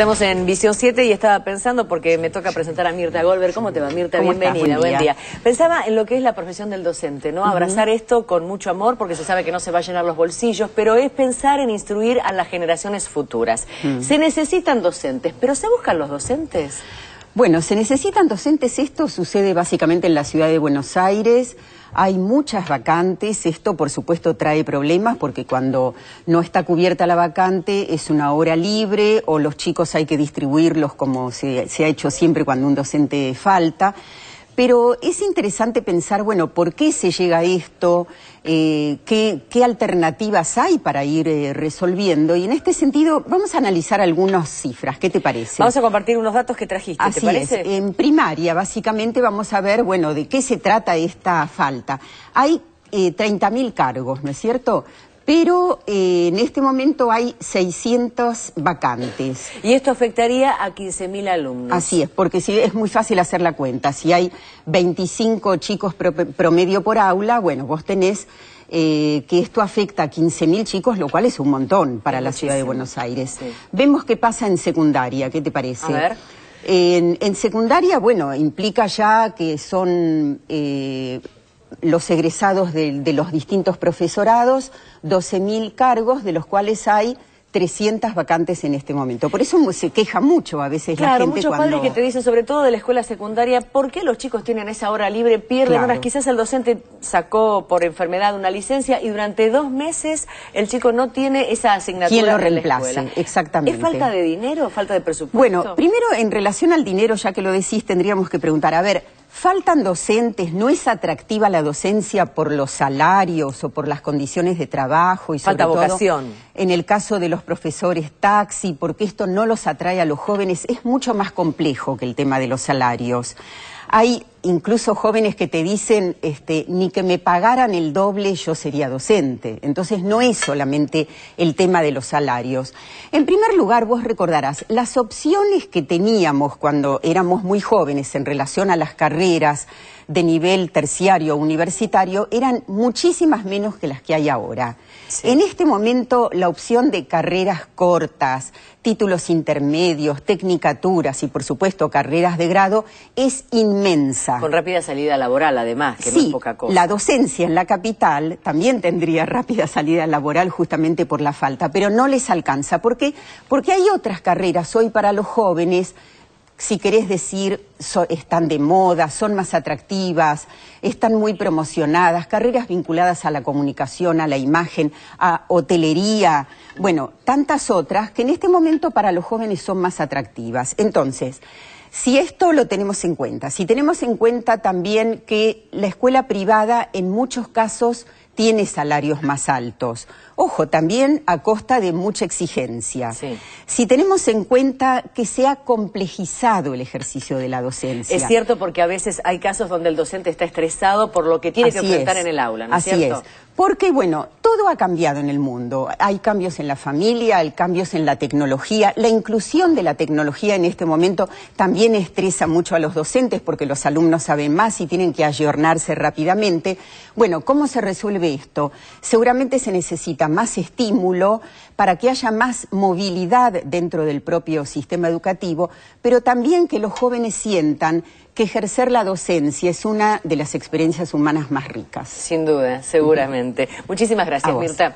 Estamos en Visión 7 y estaba pensando, porque me toca presentar a Mirta Golver. ¿Cómo te va, Mirta? ¿Cómo Bienvenida? Buen buen día. día. Pensaba en lo que es la profesión del docente, ¿no? Abrazar esto con mucho amor, porque se sabe que no se va a llenar los bolsillos, pero es pensar en instruir a las generaciones futuras. Se necesitan docentes, pero ¿se buscan los docentes? Bueno, se necesitan docentes. Esto sucede básicamente en la ciudad de Buenos Aires. Hay muchas vacantes. Esto, por supuesto, trae problemas porque cuando no está cubierta la vacante es una hora libre o los chicos hay que distribuirlos como se, se ha hecho siempre cuando un docente falta. Pero es interesante pensar, bueno, ¿por qué se llega a esto? Eh, ¿qué, qué alternativas hay para ir eh, resolviendo? Y en este sentido, vamos a analizar algunas cifras. ¿Qué te parece? Vamos a compartir unos datos que trajiste, Así ¿te parece? es. En primaria, básicamente, vamos a ver, bueno, de qué se trata esta falta. Hay eh, 30.000 cargos, ¿no es cierto? Pero eh, en este momento hay 600 vacantes. Y esto afectaría a 15.000 alumnos. Así es, porque si es muy fácil hacer la cuenta. Si hay 25 chicos pro- promedio por aula, bueno, vos tenés eh, que esto afecta a 15.000 chicos, lo cual es un montón para Es la ciudad de. Buenos Aires. Sí. Vemos qué pasa en secundaria, ¿qué te parece? A ver. En, en secundaria, bueno, implica ya que son eh, los egresados de, de los distintos profesorados, 12.000 cargos, de los cuales hay 300 vacantes en este momento. Por eso se queja mucho a veces la gente muchos cuando... padres que te dicen, sobre todo de la escuela secundaria, ¿por qué los chicos tienen esa hora libre, pierden Claro. horas? Quizás el docente sacó por enfermedad una licencia y durante dos meses el chico no tiene esa asignatura ¿Quién lo escuela. Exactamente. ¿Es falta de dinero, falta de presupuesto? Bueno, primero en relación al dinero, ya que lo decís, tendríamos que preguntar, a ver, ¿faltan docentes? ¿No es atractiva la docencia por los salarios o por las condiciones de trabajo? Y sobre Falta todo, vocación. En el caso de los profesores taxi, porque esto no los atrae a los jóvenes, es mucho más complejo que el tema de los salarios. Hay incluso jóvenes que te dicen, este, ni que me pagaran el doble yo sería docente. Entonces no es solamente el tema de los salarios. En primer lugar, vos recordarás, las opciones que teníamos cuando éramos muy jóvenes en relación a las carreras de nivel terciario o universitario eran muchísimas menos que las que hay ahora. En este momento, la opción de carreras cortas, títulos intermedios, tecnicaturas y, por supuesto, carreras de grado es inmensa. Con rápida salida laboral, además, que no sí, es poca cosa. la docencia en la capital también tendría rápida salida laboral justamente por la falta, pero no les alcanza. ¿Por qué? Porque hay otras carreras hoy para los jóvenes si querés decir, están de moda, son más atractivas, están muy promocionadas, carreras vinculadas a la comunicación, a la imagen, a hotelería, bueno, tantas otras que en este momento para los jóvenes son más atractivas. Entonces, si esto lo tenemos en cuenta, si tenemos en cuenta también que la escuela privada en muchos casos tiene salarios más altos. Ojo, también a costa de mucha exigencia. Sí. Si tenemos en cuenta que se ha complejizado el ejercicio de la docencia. Es cierto porque a veces hay casos donde el docente está estresado por lo que tiene que enfrentar es. en el aula, ¿no es Así cierto? es. Porque, bueno, todo ha cambiado en el mundo. Hay cambios en la familia, hay cambios en la tecnología. La inclusión de la tecnología en este momento también estresa mucho a los docentes porque los alumnos saben más y tienen que ayornarse rápidamente. Bueno, ¿cómo se resuelve esto? Seguramente se necesita más estímulo para que haya más movilidad dentro del propio sistema educativo, pero también que los jóvenes sientan que ejercer la docencia es una de las experiencias humanas más ricas. Sin duda, seguramente. Muchísimas gracias. Mirta.